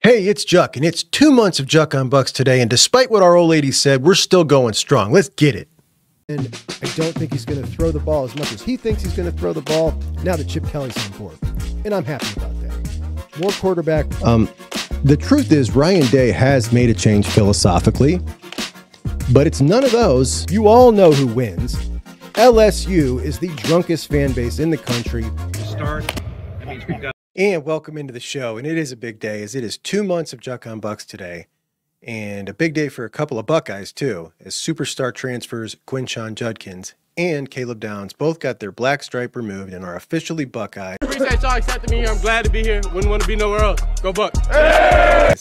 Hey, it's Juck, and it's two months of Juck on Bucks today. And despite what our old lady said, we're still going strong. Let's get it. And I don't think he's going to throw the ball as much as he thinks he's going to throw the ball now that Chip Kelly's on board. And I'm happy about that. More quarterback. Um, the truth is, Ryan Day has made a change philosophically, but it's none of those. You all know who wins. LSU is the drunkest fan base in the country. Start. And welcome into the show. And it is a big day, as it is two months of Juck on Bucks today, and a big day for a couple of Buckeyes too, as superstar transfers Quinshon Judkins and Caleb Downs both got their black stripe removed and are officially Buckeye. Appreciate y'all accepting me here. I'm glad to be here. Wouldn't want to be nowhere else. Go Bucks. Hey!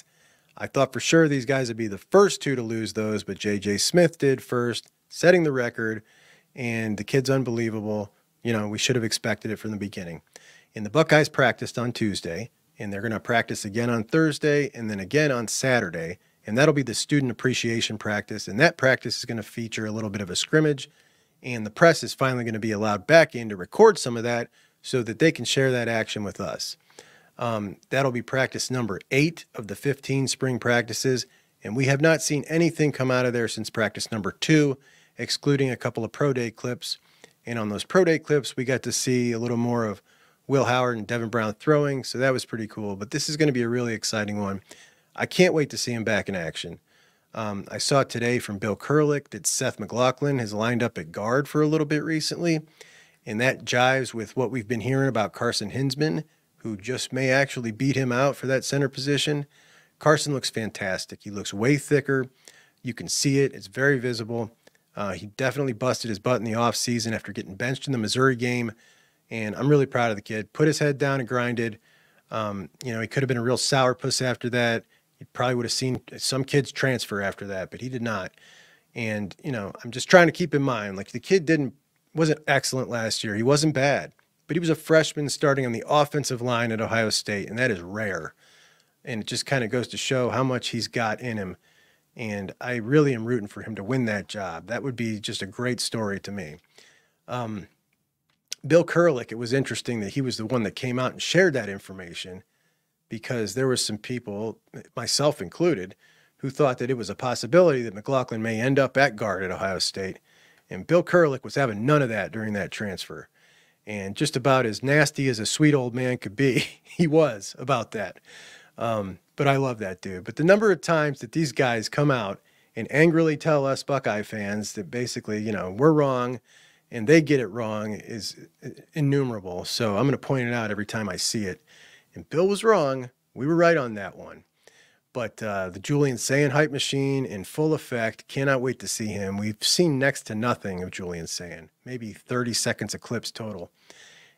I thought for sure these guys would be the first two to lose those, but JJ Smith did first, setting the record, and the kid's unbelievable. You know, we should have expected it from the beginning. And the Buckeyes practiced on Tuesday, and they're going to practice again on Thursday and then again on Saturday. And that'll be the student appreciation practice. And that practice is going to feature a little bit of a scrimmage. And the press is finally going to be allowed back in to record some of that so that they can share that action with us. Um, that'll be practice number eight of the 15 spring practices. And we have not seen anything come out of there since practice number two, excluding a couple of pro day clips. And on those pro day clips, we got to see a little more of Will Howard and Devin Brown throwing, so that was pretty cool. But this is going to be a really exciting one. I can't wait to see him back in action. Um, I saw today from Bill Kurelic that Seth McLaughlin has lined up at guard for a little bit recently, and that jives with what we've been hearing about Carson Hinzman, who just may actually beat him out for that center position. Carson looks fantastic. He looks way thicker. You can see it. It's very visible. Uh, he definitely busted his butt in the offseason after getting benched in the Missouri game and I'm really proud of the kid. Put his head down and grinded. Um, you know, he could have been a real sourpuss after that. He probably would have seen some kids transfer after that, but he did not. And you know, I'm just trying to keep in mind, like the kid didn't wasn't excellent last year. He wasn't bad, but he was a freshman starting on the offensive line at Ohio State, and that is rare. And it just kind of goes to show how much he's got in him. And I really am rooting for him to win that job. That would be just a great story to me. Um, Bill Kurelic, it was interesting that he was the one that came out and shared that information because there were some people, myself included, who thought that it was a possibility that McLaughlin may end up at guard at Ohio State. And Bill Kurelic was having none of that during that transfer. And just about as nasty as a sweet old man could be, he was about that. Um, but I love that dude. But the number of times that these guys come out and angrily tell us Buckeye fans that basically, you know, we're wrong and they get it wrong is innumerable. So I'm going to point it out every time I see it. And Bill was wrong. We were right on that one. But uh, the Julian Sayin hype machine in full effect. Cannot wait to see him. We've seen next to nothing of Julian Sayin, maybe 30 seconds of clips total.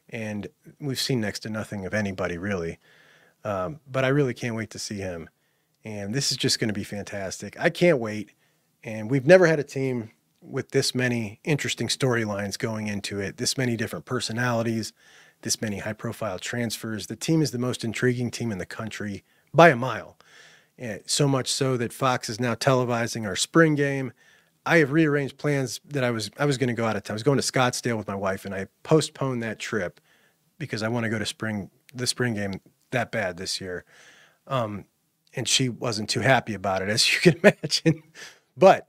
And we've seen next to nothing of anybody really. Um, but I really can't wait to see him. And this is just going to be fantastic. I can't wait. And we've never had a team with this many interesting storylines going into it, this many different personalities, this many high profile transfers. The team is the most intriguing team in the country by a mile. So much so that Fox is now televising our spring game. I have rearranged plans that I was I was going to go out of town. I was going to Scottsdale with my wife, and I postponed that trip because I want to go to spring the spring game that bad this year. Um, and she wasn't too happy about it, as you can imagine. But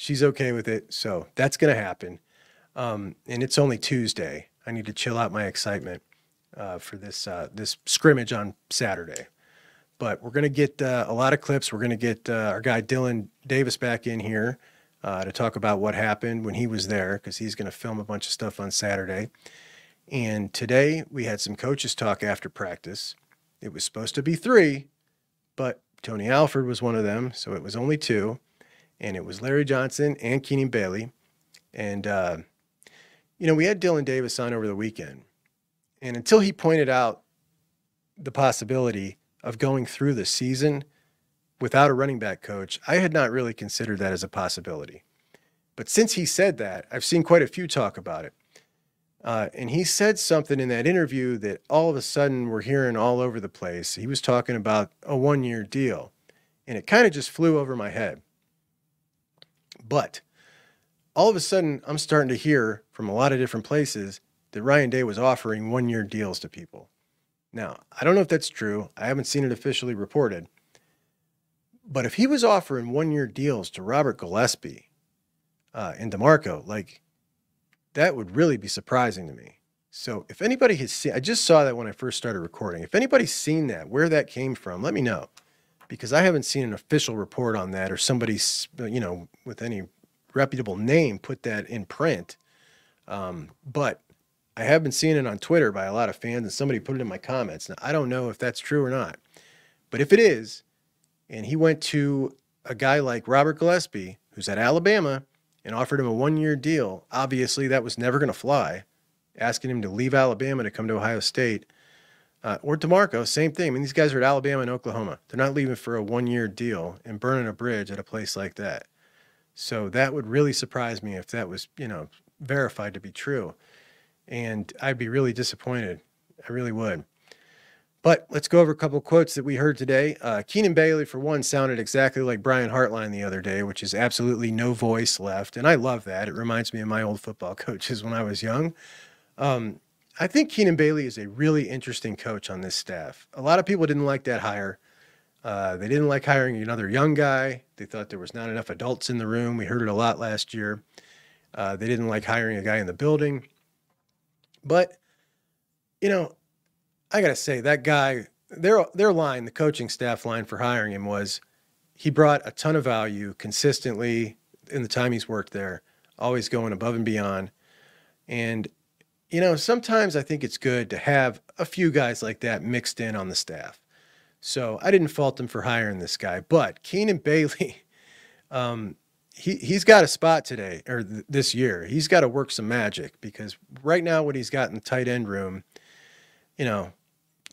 she's okay with it. So that's going to happen. Um, and it's only Tuesday. I need to chill out my excitement uh, for this uh, this scrimmage on Saturday. But we're going to get uh, a lot of clips. We're going to get uh, our guy Dylan Davis back in here uh, to talk about what happened when he was there because he's going to film a bunch of stuff on Saturday. And today we had some coaches talk after practice. It was supposed to be three, but Tony Alford was one of them, so it was only two and it was Larry Johnson and Keenan Bailey. And, uh, you know, we had Dylan Davis on over the weekend. And until he pointed out the possibility of going through the season without a running back coach, I had not really considered that as a possibility. But since he said that, I've seen quite a few talk about it. Uh, and he said something in that interview that all of a sudden we're hearing all over the place. He was talking about a one year deal, and it kind of just flew over my head. But all of a sudden, I'm starting to hear from a lot of different places that Ryan Day was offering one year deals to people. Now, I don't know if that's true. I haven't seen it officially reported, But if he was offering one year deals to Robert Gillespie uh, and DeMarco, like that would really be surprising to me. So if anybody has seen, I just saw that when I first started recording. If anybody's seen that, where that came from, let me know, because I haven't seen an official report on that or somebody, you know, with any reputable name put that in print. Um, but I have been seeing it on Twitter by a lot of fans, and somebody put it in my comments. Now I don't know if that's true or not, but if it is, and he went to a guy like Robert Gillespie, who's at Alabama, and offered him a one-year deal, obviously that was never going to fly asking him to leave Alabama to come to Ohio State. Uh, or DeMarco, same thing. I mean, these guys are at Alabama and Oklahoma. They're not leaving for a one year deal and burning a bridge at a place like that. So that would really surprise me if that was, you know, verified to be true. And I'd be really disappointed. I really would. But let's go over a couple quotes that we heard today. Uh, Keenan Bailey, for one, sounded exactly like Brian Hartline the other day, which is absolutely no voice left. And I love that. It reminds me of my old football coaches when I was young. Um, I think Keenan Bailey is a really interesting coach on this staff. A lot of people didn't like that hire. Uh, they didn't like hiring another young guy. They thought there was not enough adults in the room. We heard it a lot last year. Uh, they didn't like hiring a guy in the building. But, you know, I got to say, that guy, their, their line, the coaching staff line for hiring him was he brought a ton of value consistently in the time he's worked there, always going above and beyond. And you know, sometimes I think it's good to have a few guys like that mixed in on the staff. So I didn't fault him for hiring this guy, but Keenan Bailey, um, he he's got a spot today or th- this year. He's got to work some magic because right now what he's got in the tight end room, you know,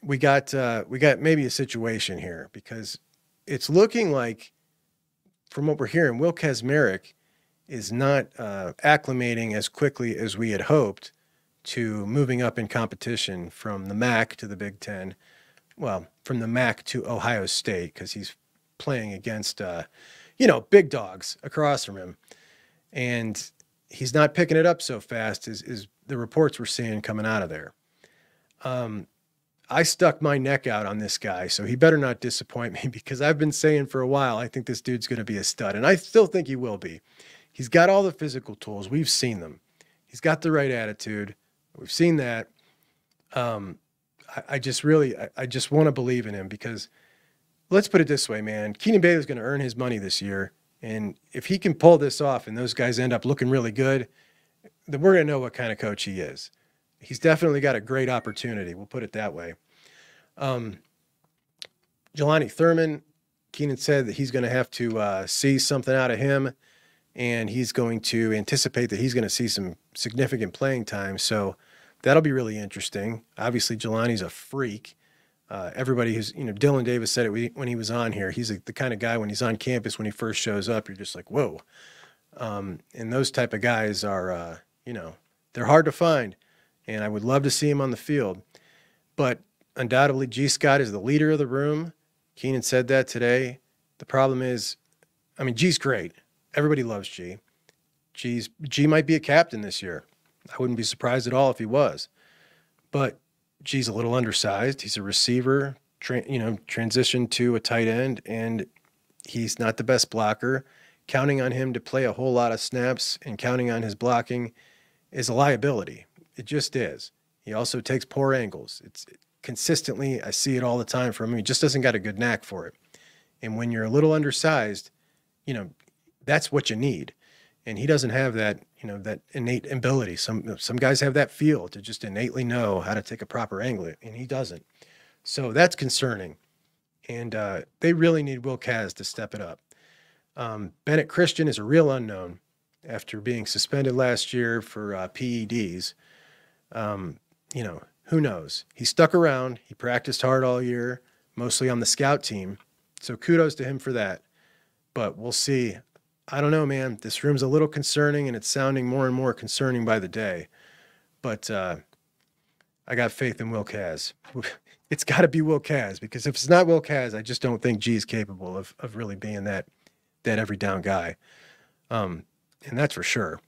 we got uh, we got maybe a situation here because it's looking like, from what we're hearing, Will Kacmarek is not uh, acclimating as quickly as we had hoped to moving up in competition from the MAC to the Big Ten. Well, from the MAC to Ohio State because he's playing against, uh, you know, big dogs across from him, and he's not picking it up so fast as, the reports we're seeing coming out of there. Um, I stuck my neck out on this guy, so he better not disappoint me because I've been saying for a while I think this dude's going to be a stud, and I still think he will be. He's got all the physical tools. We've seen them. He's got the right attitude. We've seen that. Um, I, I, just really, I, I just want to believe in him because let's put it this way, man. Keenan Bailey's going to earn his money this year. And if he can pull this off and those guys end up looking really good, then we're going to know what kind of coach he is. He's definitely got a great opportunity. We'll put it that way. Um, Jelani Thurman, Keenan said that he's going to have to uh, see something out of him and he's going to anticipate that he's going to see some significant playing time. So that'll be really interesting. Obviously, Jelani's a freak. Uh, everybody who's, you know, Dylan Davis said it when he was on here. He's a, the kind of guy when he's on campus, when he first shows up, you're just like, whoa. Um, and those type of guys are, uh, you know, they're hard to find. And I would love to see him on the field. But undoubtedly, Gee Scott is the leader of the room. Keenan said that today. The problem is, I mean, Gee's great. Everybody loves Gee. Gee's Gee might be a captain this year. I wouldn't be surprised at all if he was. But Gee's a little undersized. He's a receiver, tra- you know, transitioned to a tight end, and he's not the best blocker. Counting on him to play a whole lot of snaps and counting on his blocking is a liability. It just is. He also takes poor angles. It's consistently, I see it all the time from him. He just doesn't got a good knack for it. And when you're a little undersized, you know, that's what you need. And he doesn't have that, you know, that innate ability. Some some guys have that feel to just innately know how to take a proper angle, and he doesn't. So that's concerning. And uh, they really need Will Kaz to step it up. Um, Bennett Christian is a real unknown after being suspended last year for uh, PEDs. Um, you know, who knows? He stuck around. He practiced hard all year, mostly on the scout team. So kudos to him for that. But we'll see. I don't know, man. This room's a little concerning and it's sounding more and more concerning by the day. But uh, I got faith in Will Kaz. It's got to be Will Kaz because if it's not Will Kaz, I just don't think Gee is capable of, of really being that that every down guy. Um, and that's for sure.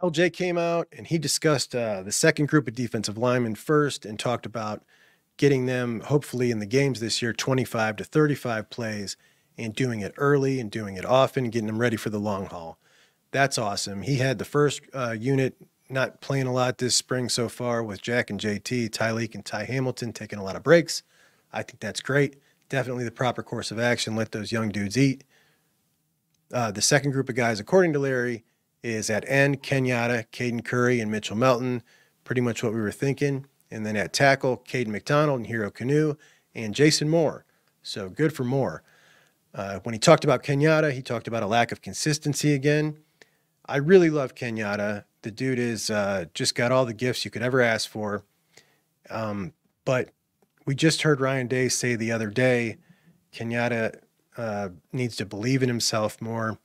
LJ came out and he discussed uh, the second group of defensive linemen first and talked about getting them, hopefully, in the games this year, 25 to 35 plays and doing it early and doing it often, getting them ready for the long haul. That's awesome. He had the first uh, unit not playing a lot this spring so far with Jack and JT, Tyleik and Ty Hamilton taking a lot of breaks. I think that's great. Definitely the proper course of action. Let those young dudes eat. Uh, the second group of guys, according to Larry, is at end Kenyatta, Caden Curry, and Mitchell Melton. Pretty much what we were thinking. And then at tackle, Kayden McDonald and Hero Kanu and Jason Moore. So good for Moore. Uh, when he talked about Kenyatta, he talked about a lack of consistency again. I really love Kenyatta. The dude is uh, just got all the gifts you could ever ask for. Um, but we just heard Ryan Day say the other day, Kenyatta uh, needs to believe in himself more.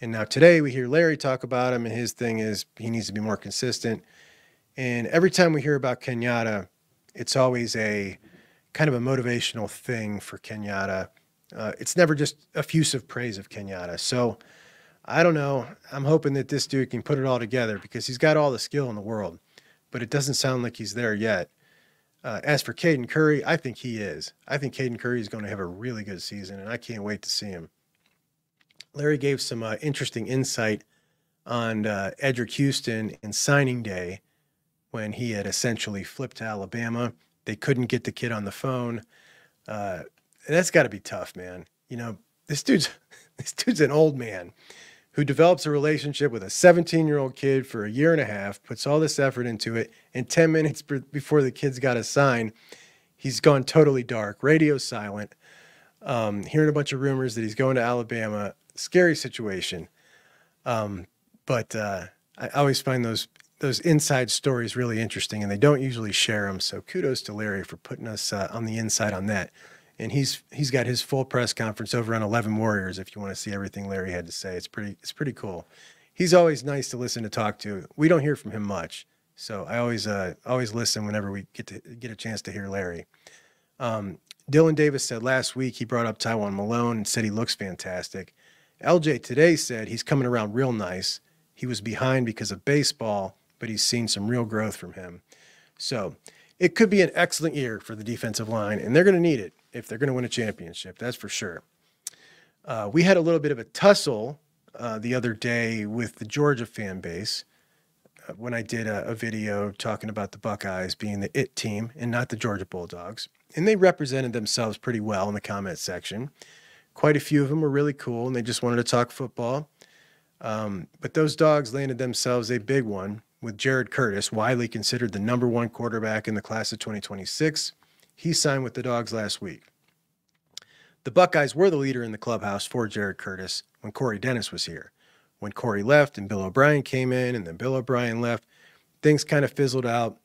And now today we hear Larry talk about him, and his thing is he needs to be more consistent. And every time we hear about Kenyatta, it's always a kind of a motivational thing for Kenyatta. Uh, it's never just effusive praise of Kenyatta. So I don't know. I'm hoping that this dude can put it all together because he's got all the skill in the world, but it doesn't sound like he's there yet. Uh, as for Caden Curry, I think he is. I think Caden Curry is going to have a really good season, and I can't wait to see him. Larry gave some uh, interesting insight on uh, Eddrick Houston and signing day when he had essentially flipped to Alabama. They couldn't get the kid on the phone. Uh, that's got to be tough, man. You know, this dude's this dude's an old man who develops a relationship with a 17 year old kid for a year and a half, puts all this effort into it, and 10 minutes before the kid's got a sign, he's gone totally dark, radio silent, um, hearing a bunch of rumors that he's going to Alabama. Scary situation. Um, but uh, I always find those those inside stories really interesting, and they don't usually share them. So kudos to Larry for putting us uh, on the inside on that and he's he's got his full press conference over on Eleven Warriors. If you want to see everything Larry had to say, it's pretty it's pretty cool. He's always nice to listen to talk to. We don't hear from him much, so I always uh, always listen whenever we get to get a chance to hear Larry. Um, Dylan Davis said last week he brought up Tywone Malone and said he looks fantastic. LJ today said he's coming around real nice. He was behind because of baseball, but he's seen some real growth from him. So it could be an excellent year for the defensive line, and they're going to need it if they're going to win a championship. That's for sure. Uh, we had a little bit of a tussle uh, the other day with the Georgia fan base uh, when I did a, a, video talking about the Buckeyes being the it team and not the Georgia Bulldogs. And they represented themselves pretty well in the comment section. Quite a few of them were really cool and they just wanted to talk football. Um, but those dogs landed themselves a big one with Jared Curtis, widely considered the number one quarterback in the class of 2026. He signed with the Dogs last week. The Buckeyes were the leader in the clubhouse for Jared Curtis when Corey Dennis was here. When Corey left and Bill O'Brien came in, and then Bill O'Brien left, things kind of fizzled out.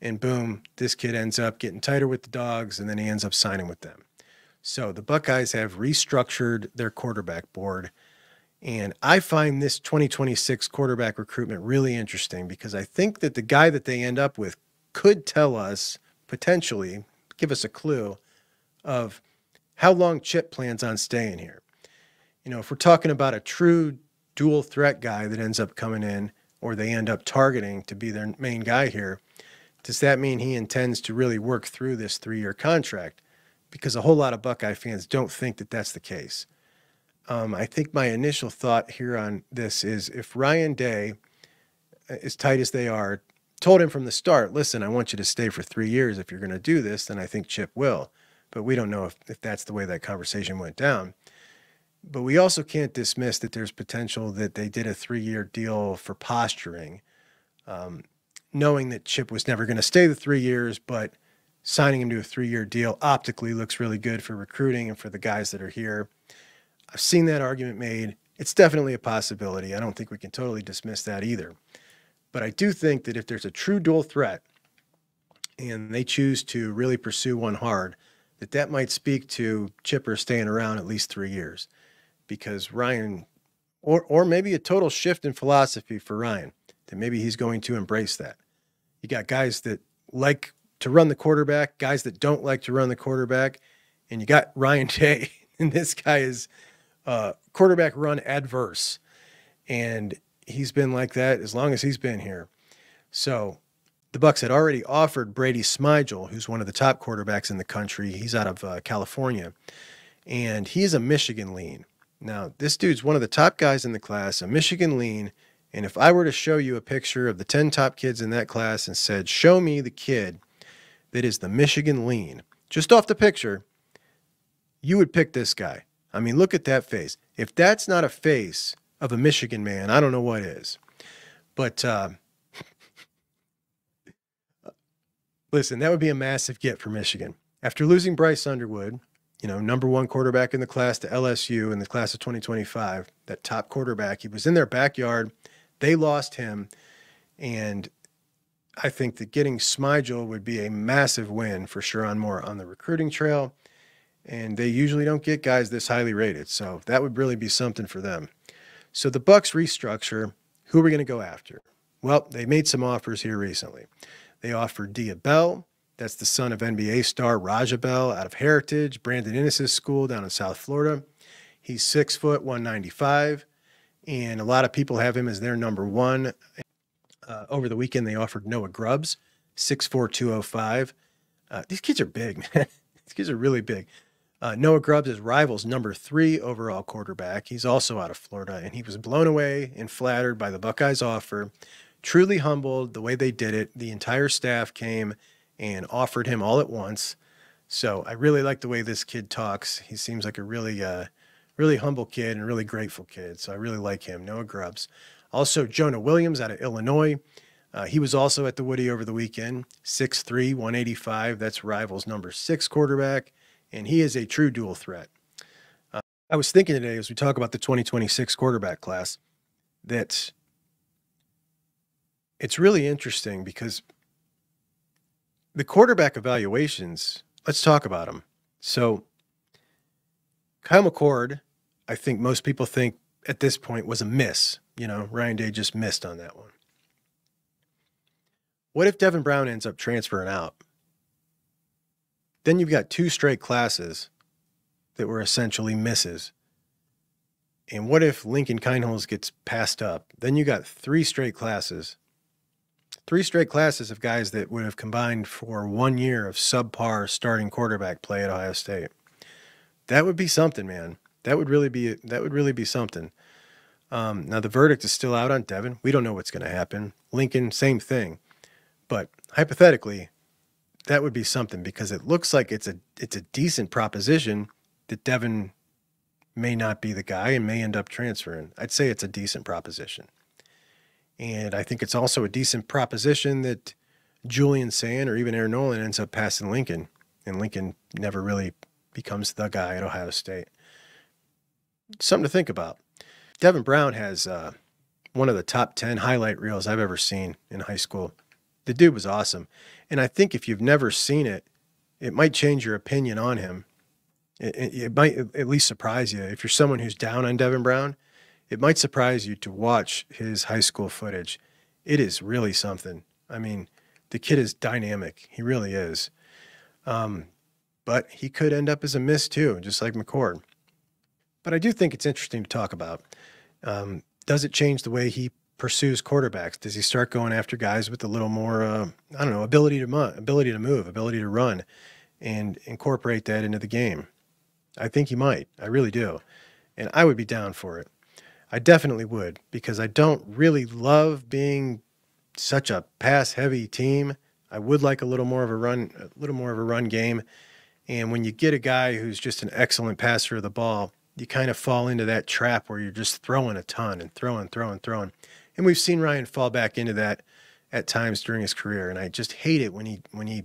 And boom, this kid ends up getting tighter with the Dogs, and then he ends up signing with them. So the Buckeyes have restructured their quarterback board. And I find this 2026 quarterback recruitment really interesting because I think that the guy that they end up with could tell us potentially give us a clue of how long Chip plans on staying here. You know, if we're talking about a true dual threat guy that ends up coming in or they end up targeting to be their main guy here, does that mean he intends to really work through this three year contract? Because a whole lot of Buckeye fans don't think that that's the case. Um, I think my initial thought here on this is if Ryan Day, as tight as they are, told him from the start, listen, I want you to stay for three years. If you're going to do this, then I think Chip will. But we don't know if, if that's the way that conversation went down. But we also can't dismiss that there's potential that they did a three year deal for posturing, um, knowing that Chip was never going to stay the three years, but signing him to a three year deal optically looks really good for recruiting and for the guys that are here. I've seen that argument made. It's definitely a possibility. I don't think we can totally dismiss that either. But I do think that if there's a true dual threat and they choose to really pursue one hard, that that might speak to Chipper staying around at least three years because Ryan, or, or maybe a total shift in philosophy for Ryan, that maybe he's going to embrace that. You got guys that like to run the quarterback, guys that don't like to run the quarterback, and you got Ryan Day, and this guy is uh, quarterback run adverse. And he's been like that as long as he's been here. So the Bucks had already offered Brady Smigel, who's one of the top quarterbacks in the country. He's out of uh, California, and he's a Michigan lean. Now, this dude's one of the top guys in the class, a Michigan lean. And if I were to show you a picture of the 10 top kids in that class and said, Show me the kid that is the Michigan lean, just off the picture, you would pick this guy. I mean, look at that face. If that's not a face of a Michigan man, I don't know what is. But uh, listen, that would be a massive get for Michigan. After losing Bryce Underwood, you know, number one quarterback in the class to LSU in the class of 2025, that top quarterback, he was in their backyard. They lost him. And I think that getting Smigel would be a massive win for Sherrone Moore on the recruiting trail. And they usually don't get guys this highly rated. So that would really be something for them. So the Bucks restructure, who are we going to go after? Well, they made some offers here recently. They offered Dia Bell, that's the son of NBA star Raja Bell out of Heritage, Brandon Inniss' school down in South Florida. He's six foot, 195, and a lot of people have him as their number one. Uh, over the weekend, they offered Noah Grubbs, 6'4, 205. Uh, these kids are big, man. these kids are really big. Uh, Noah Grubbs is Rivals' number three overall quarterback. He's also out of Florida, and he was blown away and flattered by the Buckeyes' offer. Truly humbled the way they did it. The entire staff came and offered him all at once. So I really like the way this kid talks. He seems like a really, uh, really humble kid and really grateful kid. So I really like him. Noah Grubbs. Also, Jonah Williams out of Illinois. Uh, he was also at the Woody over the weekend. 6'3, 185. That's Rivals' number six quarterback and he is a true dual threat. Uh, I was thinking today as we talk about the 2026 quarterback class that it's really interesting because the quarterback evaluations, let's talk about them. So, Kyle McCord, I think most people think at this point was a miss. You know, Ryan Day just missed on that one. What if Devin Brown ends up transferring out? Then you've got two straight classes that were essentially misses. And what if Lincoln Kienholz gets passed up? Then you got three straight classes. Three straight classes of guys that would have combined for one year of subpar starting quarterback play at Ohio State. That would be something, man. That would really be that would really be something. Um, now the verdict is still out on Devin. We don't know what's going to happen. Lincoln, same thing. But hypothetically, that would be something because it looks like it's a it's a decent proposition that Devin may not be the guy and may end up transferring. I'd say it's a decent proposition. And I think it's also a decent proposition that Julian Sayin or even Air Noland ends up passing Lincoln, and Lincoln never really becomes the guy at Ohio State. Something to think about. Devin Brown has uh, one of the top 10 highlight reels I've ever seen in high school. The dude was awesome. And I think if you've never seen it, it might change your opinion on him. It, it, it, might at least surprise you. If you're someone who's down on Devin Brown, it might surprise you to watch his high school footage. It is really something. I mean, the kid is dynamic. He really is. Um, but he could end up as a miss too, just like McCord. But I do think it's interesting to talk about. Um, does it change the way he pursues quarterbacks? Does he start going after guys with a little more, uh, I don't know, ability to ability to move, ability to run, and incorporate that into the game? I think he might. I really do, and I would be down for it. I definitely would because I don't really love being such a pass heavy team. I would like a little more of a run, a little more of a run game. And when you get a guy who's just an excellent passer of the ball, you kind of fall into that trap where you're just throwing a ton and throwing, throwing, throwing. And we've seen Ryan fall back into that at times during his career. And I just hate it when he when he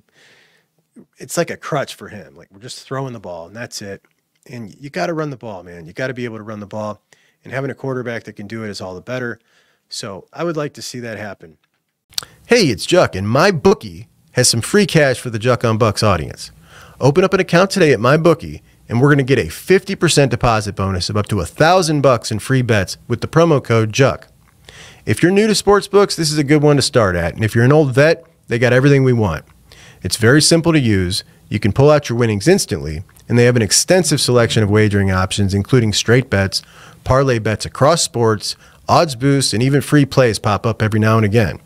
it's like a crutch for him. Like we're just throwing the ball and that's it. And you got to run the ball, man. You got to be able to run the ball. And having a quarterback that can do it is all the better. So I would like to see that happen. Hey, it's Juck, and MyBookie has some free cash for the Juck on Bucks audience. Open up an account today at MyBookie, and we're going to get a 50% deposit bonus of up to a thousand bucks in free bets with the promo code JUCK. If you're new to sports books, this is a good one to start at. And if you're an old vet, they got everything we want. It's very simple to use. You can pull out your winnings instantly, and they have an extensive selection of wagering options, including straight bets, parlay bets across sports, odds boosts, and even free plays pop up every now and again.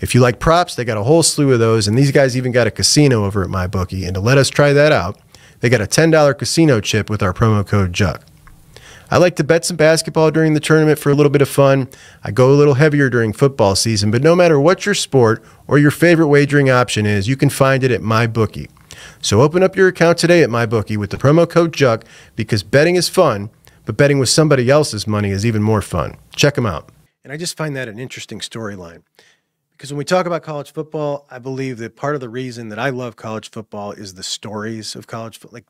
If you like props, they got a whole slew of those, and these guys even got a casino over at MyBookie. And to let us try that out, they got a $10 casino chip with our promo code JUCK. I like to bet some basketball during the tournament for a little bit of fun. I go a little heavier during football season, but no matter what your sport or your favorite wagering option is, you can find it at MyBookie. So open up your account today at MyBookie with the promo code JUCK because betting is fun, but betting with somebody else's money is even more fun. Check them out. And I just find that an interesting storyline. Because when we talk about college football, I believe that part of the reason that I love college football is the stories of college football. Like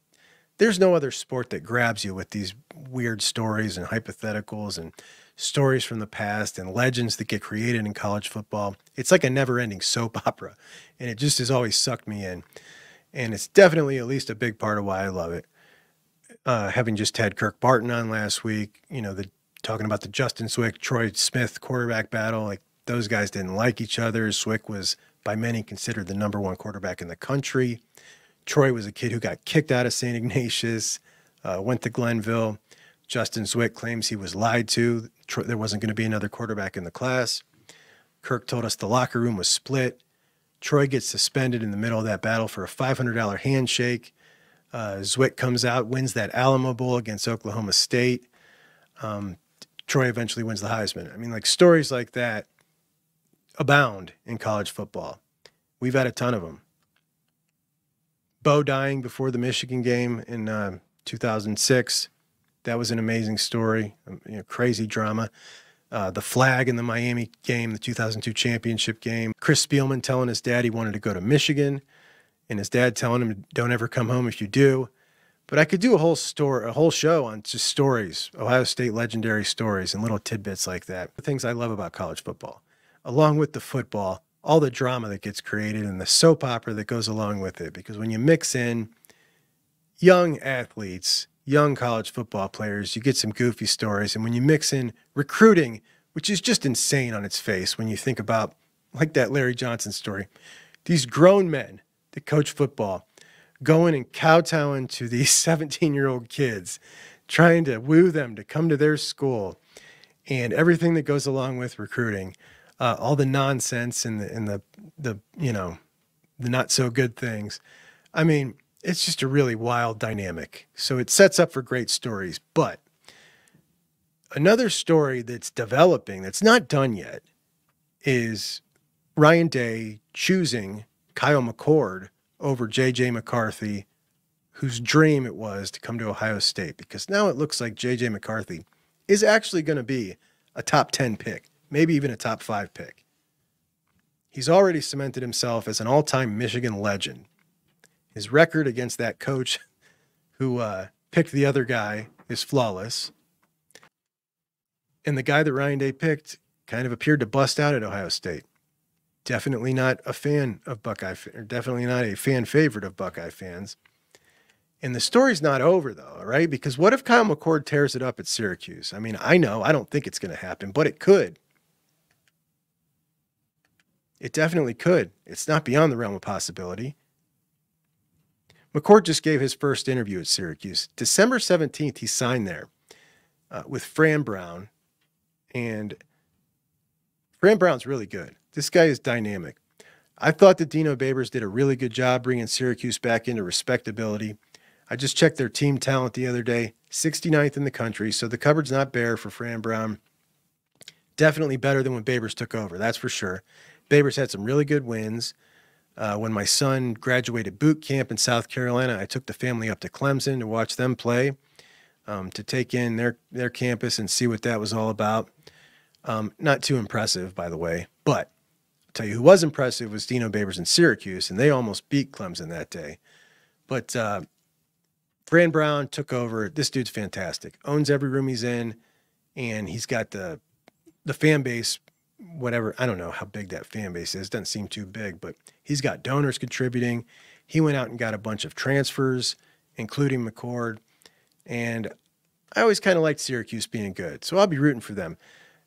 there's no other sport that grabs you with these weird stories and hypotheticals and stories from the past and legends that get created in college football. It's like a never ending soap opera, and it just has always sucked me in. And it's definitely at least a big part of why I love it. Uh, having just had Kirk Barton on last week, you know, the talking about the Justin Zwick, Troy Smith quarterback battle, like those guys didn't like each other. Swick was by many considered the number one quarterback in the country. Troy was a kid who got kicked out of St. Ignatius, uh, went to Glenville. Justin Zwick claims he was lied to. There wasn't going to be another quarterback in the class. Kirk told us the locker room was split. Troy gets suspended in the middle of that battle for a $500 handshake. Uh, Zwick comes out, wins that Alamo Bowl against Oklahoma State. Um, Troy eventually wins the Heisman. I mean, like stories like that abound in college football. We've had a ton of them. Bo dying before the Michigan game in uh, 2006. That was an amazing story, um, you know, crazy drama. Uh, the flag in the Miami game, the 2002 championship game. Chris Spielman telling his dad he wanted to go to Michigan, and his dad telling him, "Don't ever come home if you do." But I could do a whole story, a whole show on just stories, Ohio State legendary stories, and little tidbits like that. The things I love about college football, along with the football, all the drama that gets created and the soap opera that goes along with it. Because when you mix in young athletes, young college football players, you get some goofy stories. And when you mix in recruiting, which is just insane on its face when you think about, like that Larry Johnson story, these grown men that coach football going and kowtowing to these 17 year old kids, trying to woo them to come to their school and everything that goes along with recruiting uh, all the nonsense and the and the the you know the not so good things. I mean, it's just a really wild dynamic. So it sets up for great stories. But another story that's developing that's not done yet is Ryan Day choosing Kyle McCord over JJ McCarthy, whose dream it was to come to Ohio State, because now it looks like JJ McCarthy is actually going to be a top 10 pick maybe even a top five pick. He's already cemented himself as an all time Michigan legend. His record against that coach who uh, picked the other guy is flawless. And the guy that Ryan Day picked kind of appeared to bust out at Ohio State. Definitely not a fan of Buckeye, or definitely not a fan favorite of Buckeye fans. And the story's not over though, right? Because what if Kyle McCord tears it up at Syracuse? I mean, I know, I don't think it's going to happen, but it could. It definitely could. It's not beyond the realm of possibility. McCord just gave his first interview at Syracuse. December 17th, he signed there uh, with Fran Brown. And Fran Brown's really good. This guy is dynamic. I thought that Dino Babers did a really good job bringing Syracuse back into respectability. I just checked their team talent the other day, 69th in the country, so the cupboard's not bare for Fran Brown. Definitely better than when Babers took over, that's for sure. Babers had some really good wins. Uh, when my son graduated boot camp in South Carolina, I took the family up to Clemson to watch them play, um, to take in their their campus and see what that was all about. Um, not too impressive, by the way, but I'll tell you who was impressive was Dino Babers in Syracuse, and they almost beat Clemson that day. But uh, Fran Brown took over. This dude's fantastic. Owns every room he's in, and he's got the the fan base whatever I don't know how big that fan base is. Doesn't seem too big, but he's got donors contributing. He went out and got a bunch of transfers, including McCord, and I always kind of liked Syracuse being good, so I'll be rooting for them,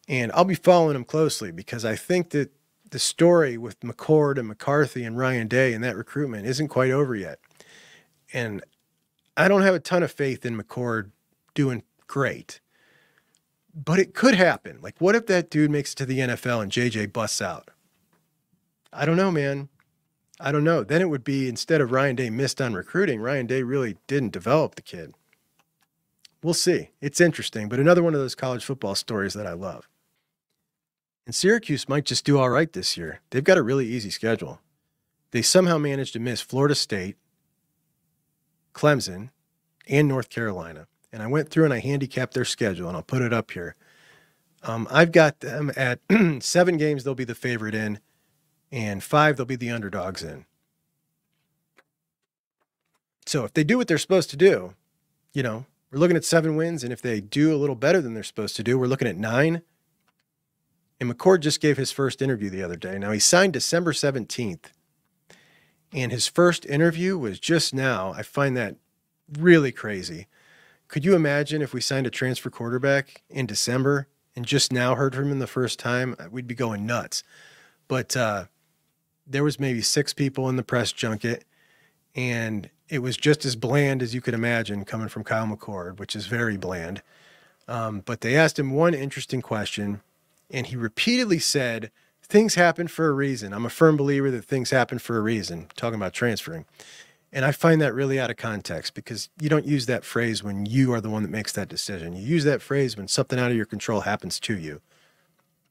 and I'll be following them closely because I think that the story with McCord and McCarthy and Ryan Day and that recruitment isn't quite over yet, and I don't have a ton of faith in McCord doing great but it could happen. Like, what if that dude makes it to the NFL and JJ busts out? I don't know, man. I don't know. Then it would be instead of Ryan Day missed on recruiting, Ryan Day really didn't develop the kid. We'll see. It's interesting, but another one of those college football stories that I love. And Syracuse might just do all right this year. They've got a really easy schedule. They somehow managed to miss Florida State, Clemson, and North Carolina. And I went through and I handicapped their schedule, and I'll put it up here. Um, I've got them at seven games, they'll be the favorite in, and five, they'll be the underdogs in. So if they do what they're supposed to do, you know, we're looking at seven wins. And if they do a little better than they're supposed to do, we're looking at nine. And McCord just gave his first interview the other day. Now he signed December 17th. And his first interview was just now. I find that really crazy. Could you imagine if we signed a transfer quarterback in December and just now heard from him the first time? We'd be going nuts. But uh, there was maybe six people in the press junket, and it was just as bland as you could imagine coming from Kyle McCord, which is very bland. Um, but they asked him one interesting question, and he repeatedly said, Things happen for a reason. I'm a firm believer that things happen for a reason, talking about transferring. And I find that really out of context because you don't use that phrase when you are the one that makes that decision. You use that phrase when something out of your control happens to you.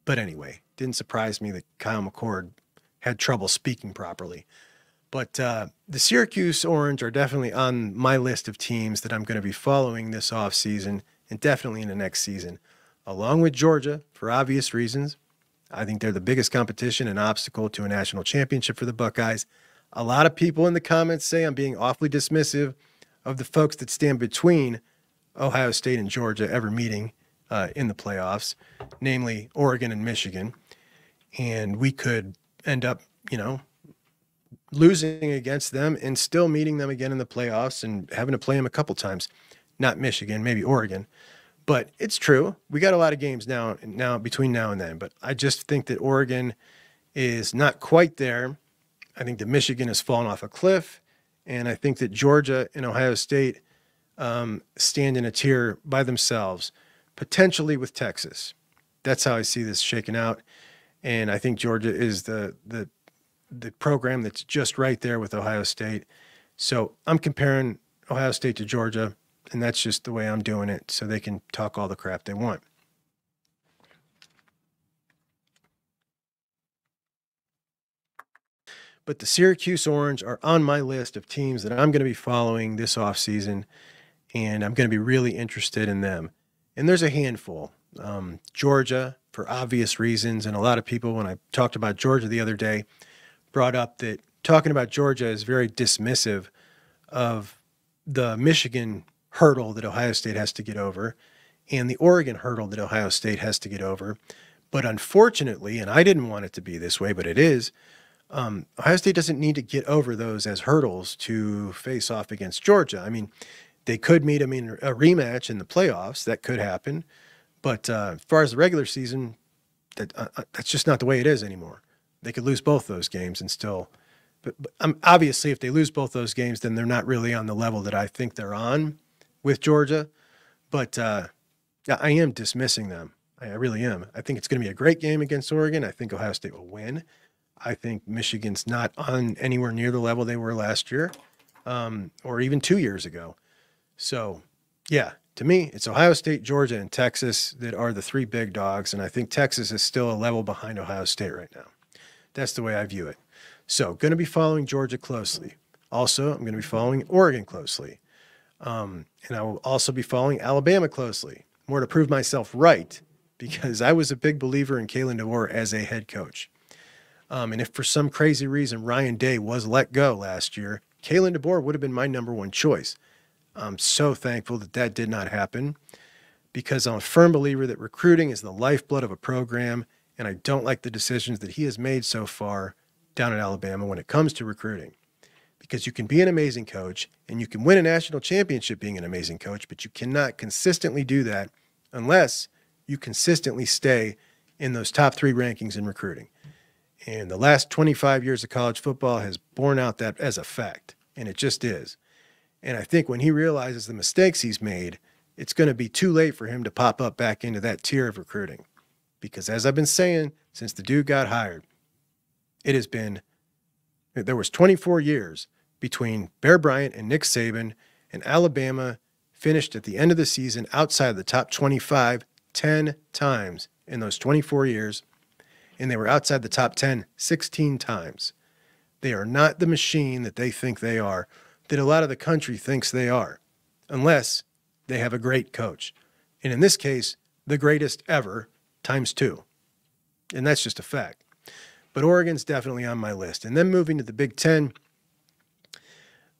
But anyway, didn't surprise me that Kyle McCord had trouble speaking properly. But uh, the Syracuse Orange are definitely on my list of teams that I'm going to be following this offseason and definitely in the next season, along with Georgia for obvious reasons. I think they're the biggest competition and obstacle to a national championship for the Buckeyes. A lot of people in the comments say I'm being awfully dismissive of the folks that stand between Ohio State and Georgia ever meeting uh, in the playoffs, namely Oregon and Michigan. And we could end up, you know, losing against them and still meeting them again in the playoffs and having to play them a couple times. Not Michigan, maybe Oregon. But it's true. We got a lot of games now now between now and then. But I just think that Oregon is not quite there. I think that Michigan has fallen off a cliff. And I think that Georgia and Ohio State um, stand in a tier by themselves, potentially with Texas. That's how I see this shaking out. And I think Georgia is the the the program that's just right there with Ohio State. So I'm comparing Ohio State to Georgia, and that's just the way I'm doing it so they can talk all the crap they want. But the Syracuse Orange are on my list of teams that I'm going to be following this offseason, and I'm going to be really interested in them. And there's a handful. Um, Georgia, for obvious reasons, and a lot of people, when I talked about Georgia the other day, brought up that talking about Georgia is very dismissive of the Michigan hurdle that Ohio State has to get over and the Oregon hurdle that Ohio State has to get over. But unfortunately, and I didn't want it to be this way, but it is, um, Ohio State doesn't need to get over those as hurdles to face off against Georgia. I mean, they could meet them in a rematch in the playoffs. That could happen. But uh, as far as the regular season, that uh, uh that's just not the way it is anymore. They could lose both those games and still. But, but um, obviously, if they lose both those games, then they're not really on the level that I think they're on with Georgia. But uh, I am dismissing them. I really am. I think it's going to be a great game against Oregon. I think Ohio State will win. I think Michigan's not on anywhere near the level they were last year um, or even two years ago. So, yeah, to me, it's Ohio State, Georgia, and Texas that are the three big dogs. And I think Texas is still a level behind Ohio State right now. That's the way I view it. So, going to be following Georgia closely. Also, I'm going to be following Oregon closely. Um, and I will also be following Alabama closely, more to prove myself right, because I was a big believer in Kalen DeBoer as a head coach. Um, and if for some crazy reason Ryan Day was let go last year, Kalen DeBoer would have been my number one choice. I'm so thankful that that did not happen because I'm a firm believer that recruiting is the lifeblood of a program and I don't like the decisions that he has made so far down at Alabama when it comes to recruiting. Because you can be an amazing coach and you can win a national championship being an amazing coach, but you cannot consistently do that unless you consistently stay in those top three rankings in recruiting. And the last 25 years of college football has borne out that as a fact, and it just is. And I think when he realizes the mistakes he's made, it's going to be too late for him to pop up back into that tier of recruiting. Because as I've been saying since the dude got hired, it has been There was 24 years between Bear Bryant and Nick Saban, and Alabama finished at the end of the season outside the top 25 10 times in those 24 years, and they were outside the top 10 16 times. They are not the machine that they think they are, that a lot of the country thinks they are, unless they have a great coach. And in this case, the greatest ever times two. And that's just a fact. But Oregon's definitely on my list. And then moving to the Big Ten,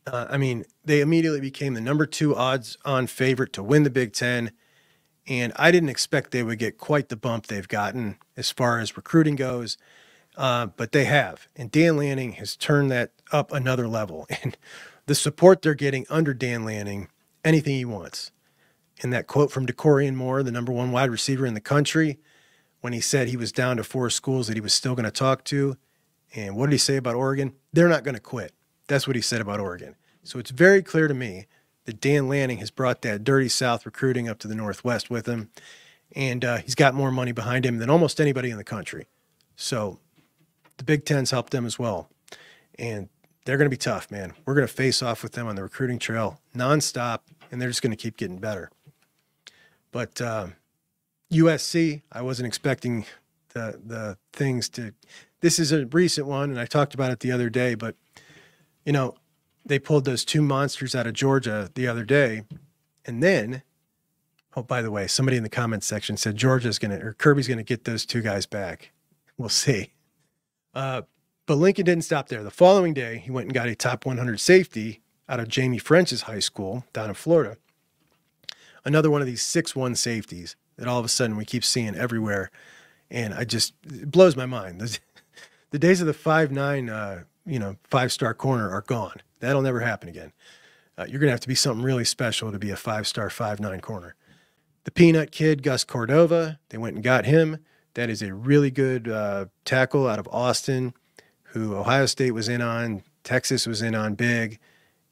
uh, I mean, they immediately became the number two odds on favorite to win the Big Ten. And I didn't expect they would get quite the bump they've gotten as far as recruiting goes, uh, but they have. And Dan Lanning has turned that up another level. And the support they're getting under Dan Lanning, anything he wants. And that quote from Dakorien Moore, the number one wide receiver in the country, when he said he was down to four schools that he was still going to talk to. And what did he say about Oregon? They're not going to quit. That's what he said about Oregon. So it's very clear to me that Dan Lanning has brought that dirty South recruiting up to the Northwest with him. And uh, he's got more money behind him than almost anybody in the country. So the Big Ten's helped them as well. And they're going to be tough, man. We're going to face off with them on the recruiting trail nonstop, and they're just going to keep getting better. But uh, USC, I wasn't expecting the the things to. This is a recent one, and I talked about it the other day. But you know, they pulled those two monsters out of Georgia the other day, and then, oh, by the way, somebody in the comments section said Georgia's going to or Kirby's going to get those two guys back. We'll see. Uh, but Lincoln didn't stop there. The following day, he went and got a top 100 safety out of Jamie French's high school down in Florida. Another one of these 6-1 safeties that all of a sudden we keep seeing everywhere, and I just it blows my mind. The, days of the five nine, uh, you know, five star corner are gone. That'll never happen again. Uh, you're gonna have to be something really special to be a five star five nine corner. The Peanut Kid, Gus Cordova, they went and got him. That is a really good uh, tackle out of Austin, who Ohio State was in on, Texas was in on big,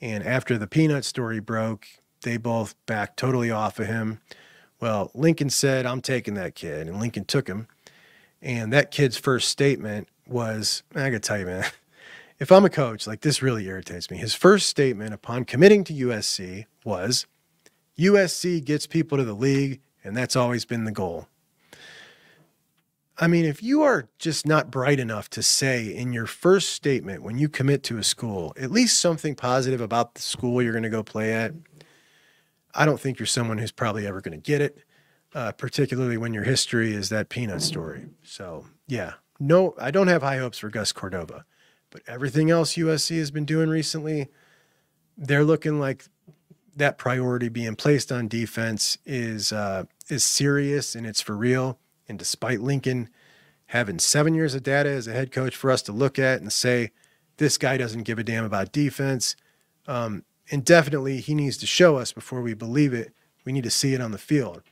and after the Peanut story broke, they both backed totally off of him. Well, Lincoln said, I'm taking that kid. And Lincoln took him. And that kid's first statement was, I gotta tell you, man, if I'm a coach, like this really irritates me. His first statement upon committing to USC was, USC gets people to the league, and that's always been the goal. I mean, if you are just not bright enough to say in your first statement when you commit to a school, at least something positive about the school you're going to go play at, I don't think you're someone who's probably ever going to get it, uh, particularly when your history is that peanut story. So, yeah, no, I don't have high hopes for Gus Cordova, but everything else USC has been doing recently, they're looking like that priority being placed on defense is uh, is serious and it's for real. And despite Lincoln having seven years of data as a head coach for us to look at and say this guy doesn't give a damn about defense, um, and definitely he needs to show us before we believe it. We need to see it on the field.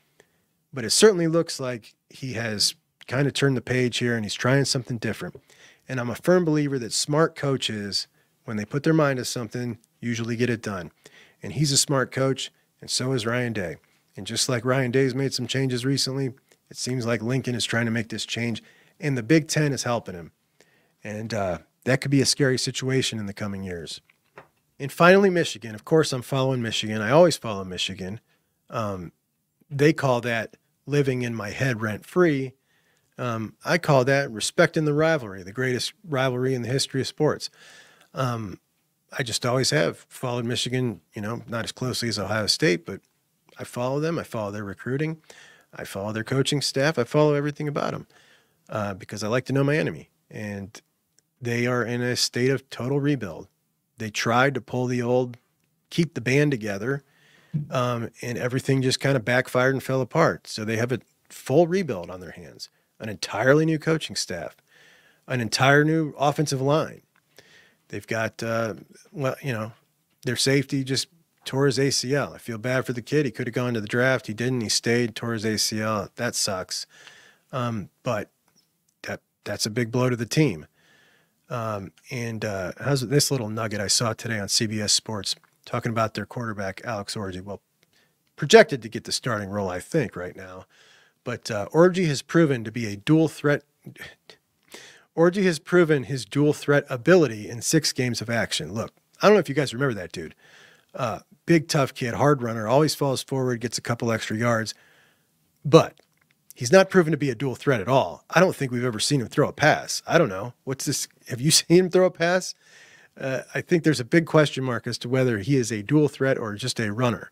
But it certainly looks like he has kind of turned the page here and he's trying something different. And I'm a firm believer that smart coaches, when they put their mind to something, usually get it done. And he's a smart coach, and so is Ryan Day. And just like Ryan Day's made some changes recently, it seems like Lincoln is trying to make this change, and the Big Ten is helping him. And uh, that could be a scary situation in the coming years. And finally, Michigan. Of course, I'm following Michigan. I always follow Michigan. Um, they call that living in my head rent free. Um, I call that respecting the rivalry, the greatest rivalry in the history of sports. Um, I just always have followed Michigan, you know, not as closely as Ohio State, but I follow them. I follow their recruiting. I follow their coaching staff. I follow everything about them uh, because I like to know my enemy. And they are in a state of total rebuild. They tried to pull the old, keep the band together, um, and everything just kind of backfired and fell apart. So they have a full rebuild on their hands, an entirely new coaching staff, an entire new offensive line. They've got, uh, well, you know, their safety just tore his ACL. I feel bad for the kid. He could have gone to the draft. He didn't. He stayed, tore his ACL. That sucks. Um, but that that's a big blow to the team. Um, and uh, how's this little nugget I saw today on CBS Sports talking about their quarterback Alex Orji? Well, projected to get the starting role, I think, right now. But uh, Orji has proven to be a dual threat. Orji has proven his dual threat ability in six games of action. Look, I don't know if you guys remember that dude. Uh, big, tough kid, hard runner, always falls forward, gets a couple extra yards. But he's not proven to be a dual threat at all. I don't think we've ever seen him throw a pass. I don't know. What's this? Have you seen him throw a pass? Uh, I think there's a big question mark as to whether he is a dual threat or just a runner.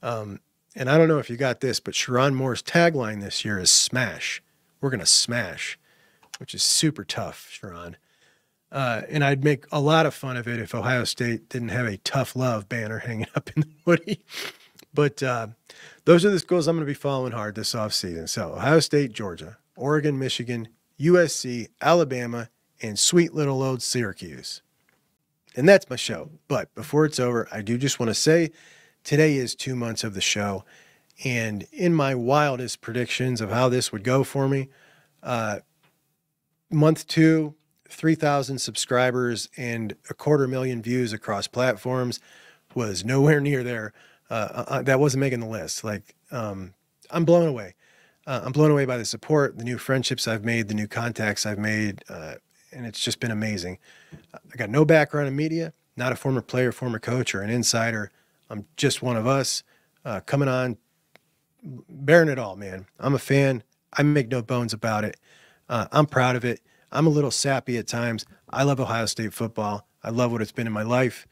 Um, and I don't know if you got this, but Sherrone Moore's tagline this year is smash. We're going to smash, which is super tough, Sherrone. Uh, and I'd make a lot of fun of it if Ohio State didn't have a tough love banner hanging up in the Woody. But uh, those are the schools I'm going to be following hard this offseason. So Ohio State, Georgia, Oregon, Michigan, USC, Alabama, and sweet little old Syracuse. And that's my show. But before it's over, I do just want to say today is two months of the show. And in my wildest predictions of how this would go for me, uh, month two, 3,000 subscribers and a quarter million views across platforms was nowhere near there. Uh, uh, uh, that wasn't making the list. Like, um, I'm blown away. Uh, I'm blown away by the support, the new friendships I've made, the new contacts I've made, uh, and it's just been amazing. I got no background in media, not a former player, former coach, or an insider. I'm just one of us uh, coming on, bearing it all, man. I'm a fan. I make no bones about it. I'm proud of it. I'm a little sappy at times. I love Ohio State football. I love what it's been in my life,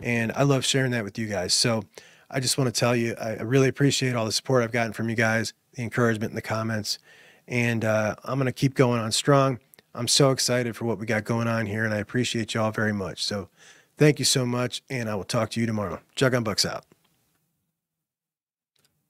and I love sharing that with you guys. So I just want to tell you, I really appreciate all the support I've gotten from you guys, the encouragement in the comments, and uh, I'm going to keep going on strong. I'm so excited for what we got going on here, and I appreciate y'all very much. So thank you so much, and I will talk to you tomorrow. Juck on Bucks out.